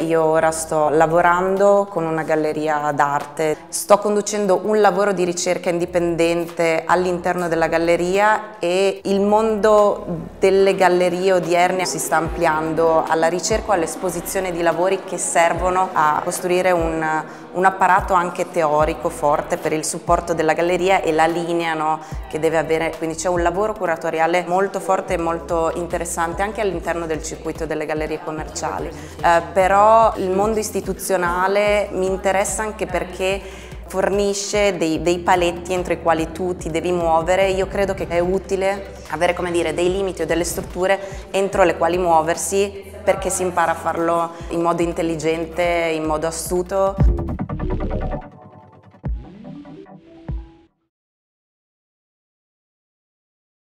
Io ora sto lavorando con una galleria d'arte, sto conducendo un lavoro di ricerca indipendente all'interno della galleria e il mondo delle gallerie odierne si sta ampliando alla ricerca e all'esposizione di lavori che servono a costruire un, un apparato anche teorico forte per il supporto della galleria e la linea no, che deve avere, quindi c'è un lavoro curatoriale molto forte e molto interessante anche all'interno del circuito delle gallerie commerciali, eh, però il mondo istituzionale mi interessa anche perché fornisce dei, dei, paletti entro i quali tu ti devi muovere, io credo che è utile avere dire, dei limiti o delle strutture entro le quali muoversi perché si impara a farlo in modo intelligente, in modo astuto.